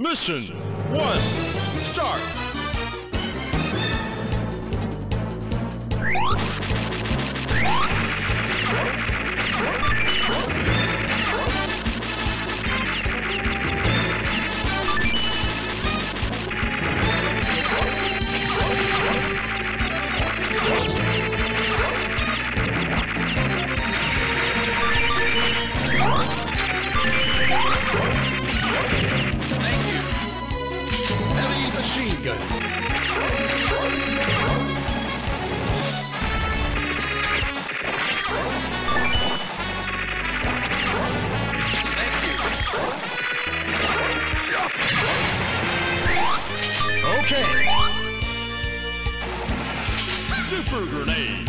Mission 1, start! Super Grenade.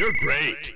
You're great.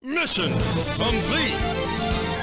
Mission complete!